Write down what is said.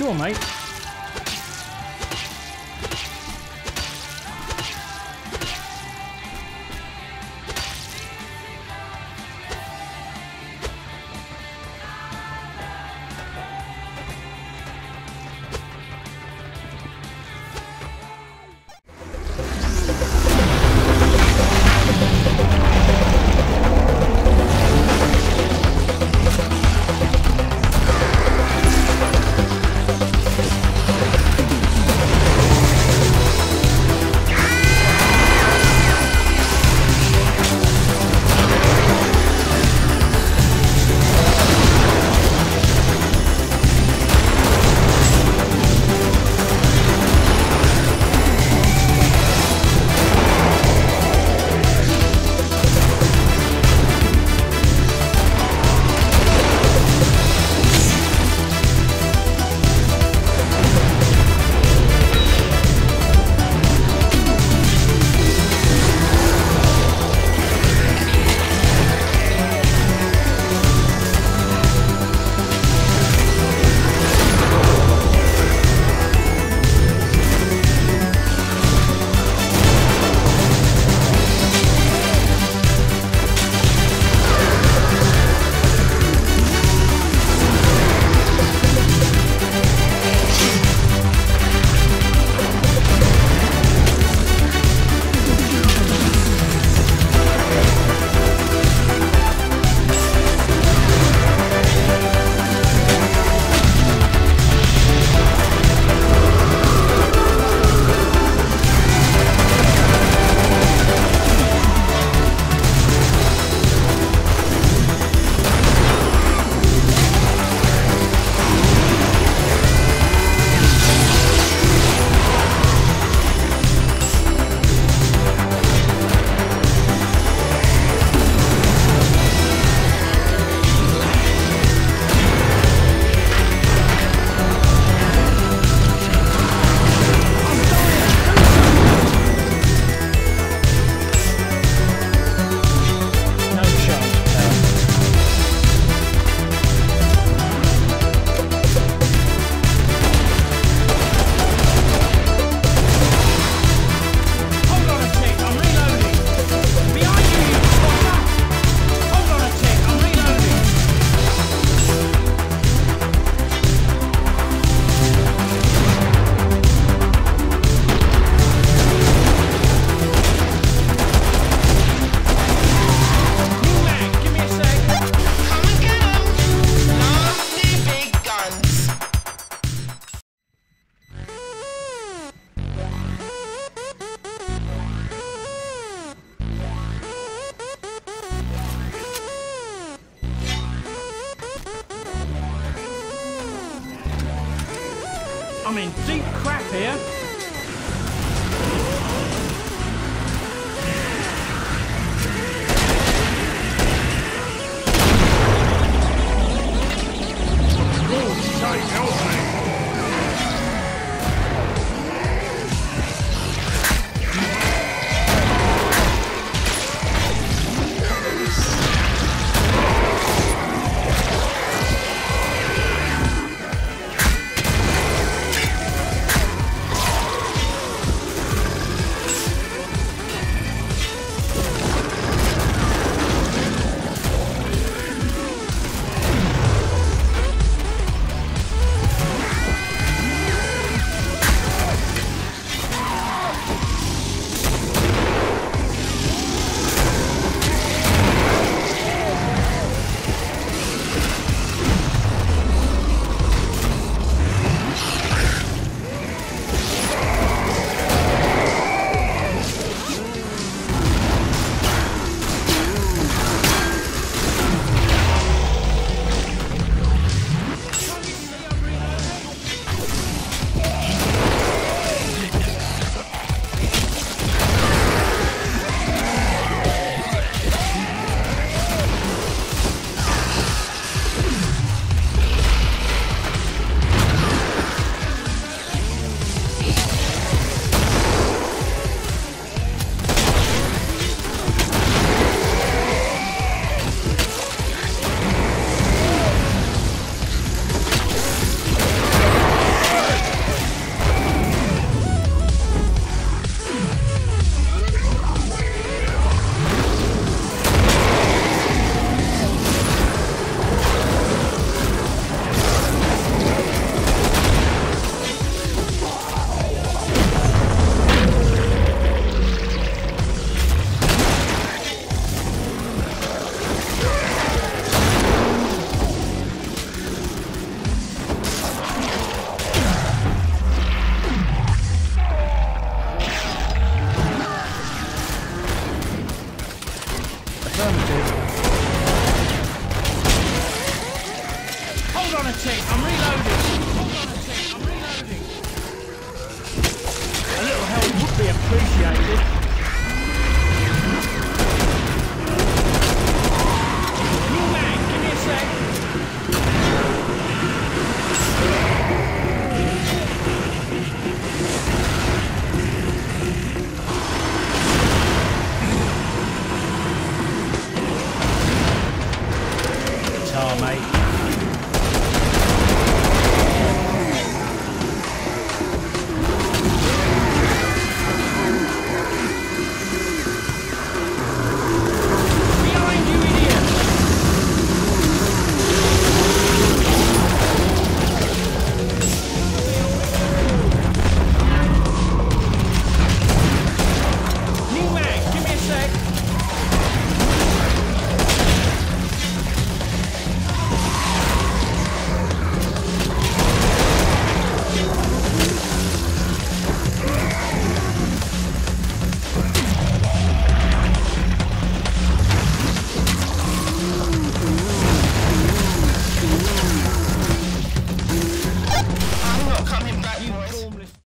sure, mate. I'm in deep crap here. Lord save affirmative. Hold on a tick,